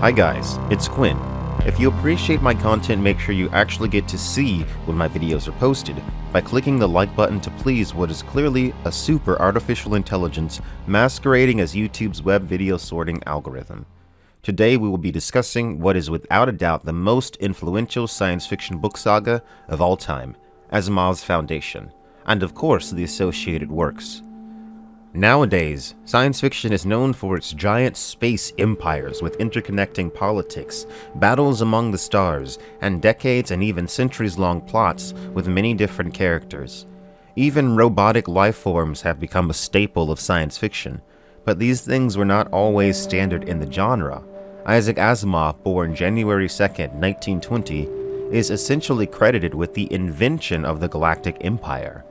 Hi guys, it's Quinn. If you appreciate my content, make sure you actually get to see when my videos are posted by clicking the like button to please what is clearly a super artificial intelligence masquerading as YouTube's web video sorting algorithm. Today we will be discussing what is without a doubt the most influential science fiction book saga of all time, Asimov's Foundation, and of course the associated works. Nowadays, science fiction is known for its giant space empires with interconnecting politics, battles among the stars, and decades and even centuries long plots with many different characters. Even robotic life forms have become a staple of science fiction, but these things were not always standard in the genre. Isaac Asimov, born January 2, 1920, is essentially credited with the invention of the Galactic Empire.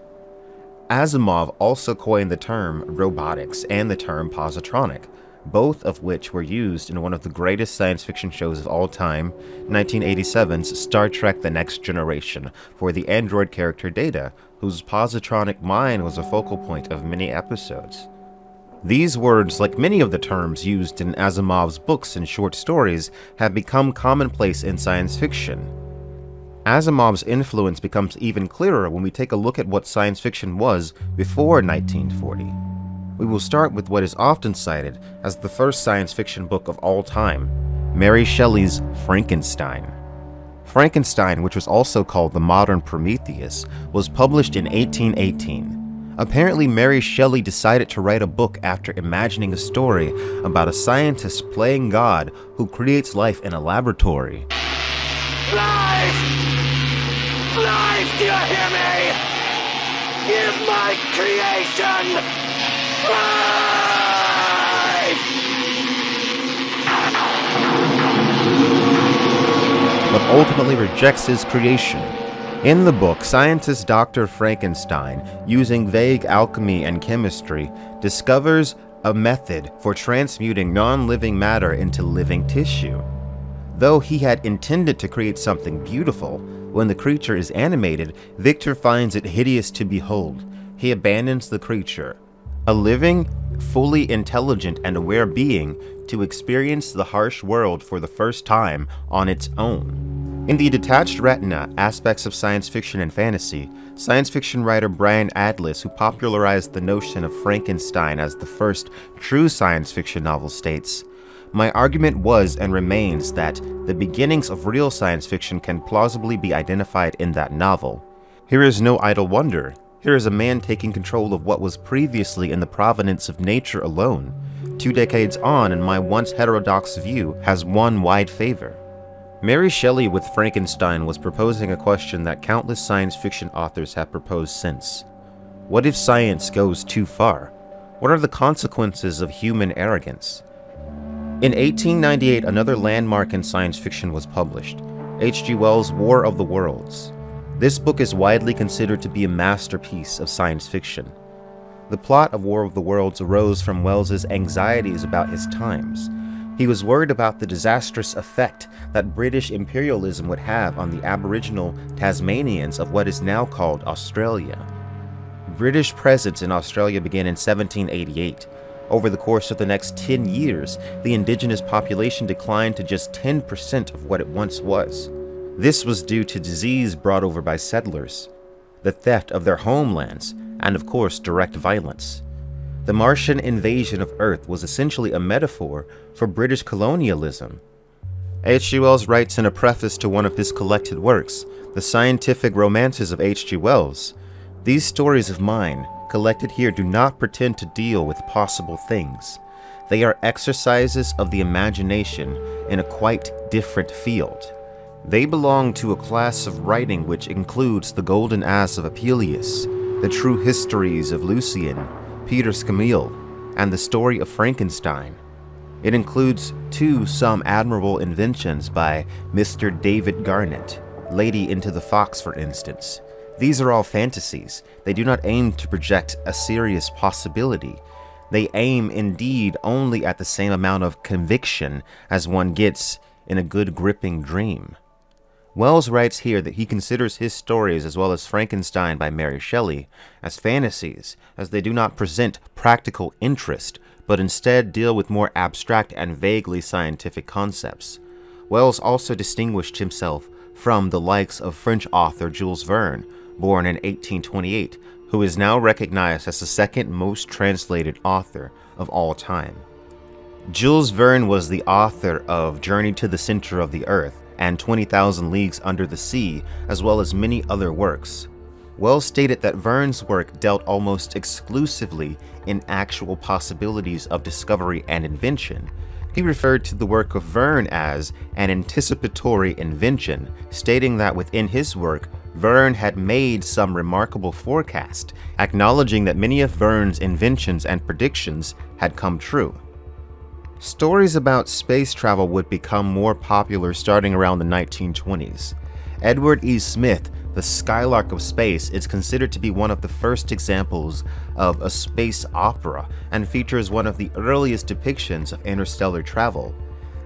Asimov also coined the term robotics and the term positronic, both of which were used in one of the greatest science fiction shows of all time, 1987's Star Trek The Next Generation, for the android character Data, whose positronic mind was a focal point of many episodes. These words, like many of the terms used in Asimov's books and short stories, have become commonplace in science fiction. Asimov's influence becomes even clearer when we take a look at what science fiction was before 1940. We will start with what is often cited as the first science fiction book of all time, Mary Shelley's Frankenstein. Frankenstein, which was also called the modern Prometheus, was published in 1818. Apparently, Mary Shelley decided to write a book after imagining a story about a scientist playing God who creates life in a laboratory. Life! Life, do you hear me? Give my creation life! but ultimately rejects his creation. In the book, scientist Dr. Frankenstein, using vague alchemy and chemistry, discovers a method for transmuting non living matter into living tissue. Though he had intended to create something beautiful, when the creature is animated, Victor finds it hideous to behold. He abandons the creature, a living, fully intelligent and aware being, to experience the harsh world for the first time on its own. In the detached retina aspects of science fiction and fantasy, science fiction writer Brian Aldiss, who popularized the notion of Frankenstein as the first true science fiction novel, states my argument was and remains that the beginnings of real science fiction can plausibly be identified in that novel. Here is no idle wonder. Here is a man taking control of what was previously in the provenance of nature alone. Two decades on, and my once heterodox view has won wide favor. Mary Shelley with Frankenstein was proposing a question that countless science fiction authors have proposed since. What if science goes too far? What are the consequences of human arrogance? In 1898, another landmark in science fiction was published H.G. Wells' War of the Worlds. This book is widely considered to be a masterpiece of science fiction. The plot of War of the Worlds arose from Wells's anxieties about his times. He was worried about the disastrous effect that British imperialism would have on the Aboriginal Tasmanians of what is now called Australia. British presence in Australia began in 1788 over the course of the next 10 years, the indigenous population declined to just 10% of what it once was. This was due to disease brought over by settlers, the theft of their homelands, and of course, direct violence. The Martian invasion of Earth was essentially a metaphor for British colonialism. H.G. Wells writes in a preface to one of his collected works, The Scientific Romances of H.G. Wells, These stories of mine, collected here do not pretend to deal with possible things. They are exercises of the imagination in a quite different field. They belong to a class of writing which includes The Golden Ass of Apuleius, The True Histories of Lucian, Peter Schlemihl, and The Story of Frankenstein. It includes too some admirable inventions by Mr. David Garnett, Lady into the Fox, for instance, these are all fantasies. They do not aim to project a serious possibility. They aim indeed only at the same amount of conviction as one gets in a good gripping dream. Wells writes here that he considers his stories, as well as Frankenstein by Mary Shelley, as fantasies, as they do not present practical interest, but instead deal with more abstract and vaguely scientific concepts. Wells also distinguished himself from the likes of French author Jules Verne, born in 1828, who is now recognized as the second most translated author of all time. Jules Verne was the author of Journey to the Center of the Earth and 20,000 Leagues Under the Sea, as well as many other works. Wells stated that Verne's work dealt almost exclusively in actual possibilities of discovery and invention. He referred to the work of Verne as an anticipatory invention, stating that within his work, Verne had made some remarkable forecast, acknowledging that many of Verne's inventions and predictions had come true. Stories about space travel would become more popular starting around the 1920s. Edward E. Smith, the Skylark of Space, is considered to be one of the first examples of a space opera and features one of the earliest depictions of interstellar travel.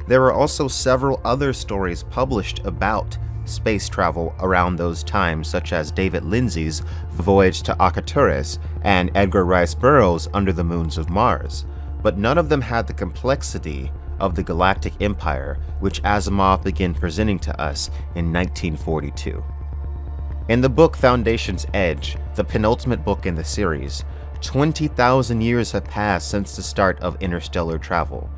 There are also several other stories published about space travel around those times, such as David Lindsay's Voyage to Arcturus and Edgar Rice Burroughs' Under the Moons of Mars, but none of them had the complexity of the Galactic Empire, which Asimov began presenting to us in 1942. In the book Foundation's Edge, the penultimate book in the series, 20,000 years have passed since the start of interstellar travel.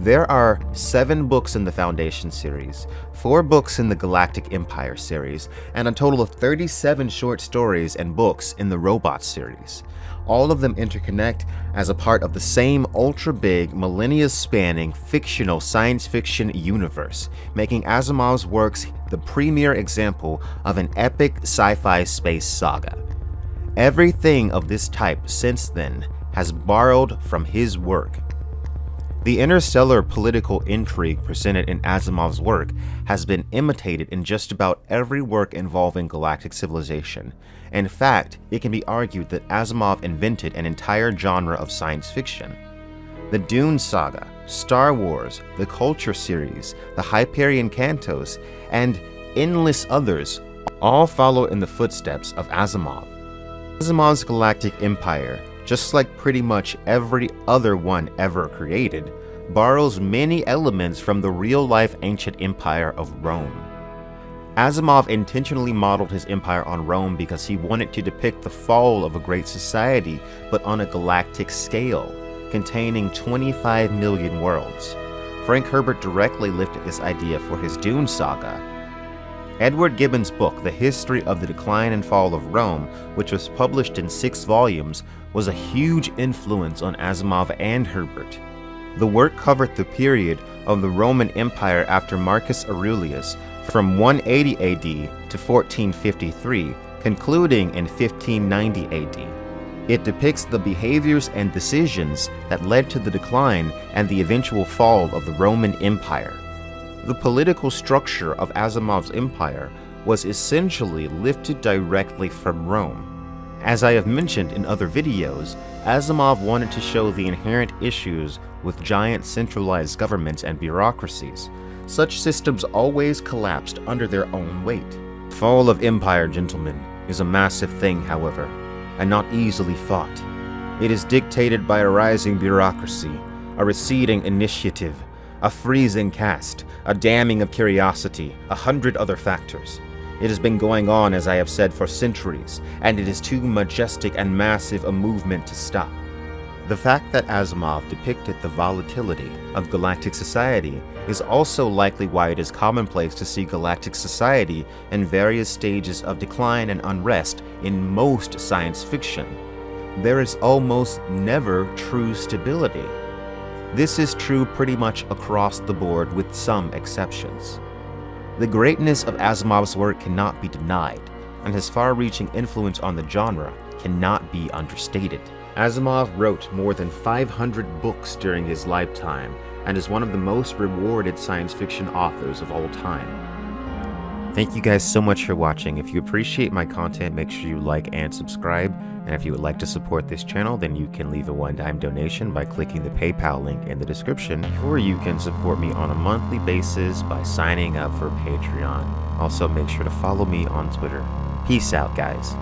There are seven books in the Foundation series, four books in the Galactic Empire series, and a total of 37 short stories and books in the Robot series. All of them interconnect as a part of the same ultra big, millennia spanning fictional science fiction universe, making Asimov's works the premier example of an epic sci fi space saga. Everything of this type since then has borrowed from his work the interstellar political intrigue presented in Asimov's work has been imitated in just about every work involving galactic civilization. In fact, it can be argued that Asimov invented an entire genre of science fiction. The Dune saga, Star Wars, the Culture series, the Hyperion Cantos, and endless others all follow in the footsteps of Asimov. Asimov's galactic empire just like pretty much every other one ever created, borrows many elements from the real-life ancient empire of Rome. Asimov intentionally modeled his empire on Rome because he wanted to depict the fall of a great society, but on a galactic scale, containing 25 million worlds. Frank Herbert directly lifted this idea for his Dune saga, Edward Gibbon's book, The History of the Decline and Fall of Rome, which was published in six volumes, was a huge influence on Asimov and Herbert. The work covered the period of the Roman Empire after Marcus Aurelius from 180 AD to 1453, concluding in 1590 AD. It depicts the behaviors and decisions that led to the decline and the eventual fall of the Roman Empire. The political structure of Asimov's empire was essentially lifted directly from Rome. As I have mentioned in other videos, Asimov wanted to show the inherent issues with giant centralized governments and bureaucracies. Such systems always collapsed under their own weight. Fall of empire, gentlemen, is a massive thing, however, and not easily fought. It is dictated by a rising bureaucracy, a receding initiative, a freezing caste, a damming of curiosity, a hundred other factors. It has been going on, as I have said, for centuries, and it is too majestic and massive a movement to stop. The fact that Asimov depicted the volatility of galactic society is also likely why it is commonplace to see galactic society in various stages of decline and unrest in most science fiction. There is almost never true stability. This is true pretty much across the board with some exceptions. The greatness of Asimov's work cannot be denied, and his far-reaching influence on the genre cannot be understated. Asimov wrote more than 500 books during his lifetime and is one of the most rewarded science fiction authors of all time. Thank you guys so much for watching. If you appreciate my content, make sure you like and subscribe. And if you would like to support this channel, then you can leave a one-time donation by clicking the PayPal link in the description, or you can support me on a monthly basis by signing up for Patreon. Also, make sure to follow me on Twitter. Peace out, guys.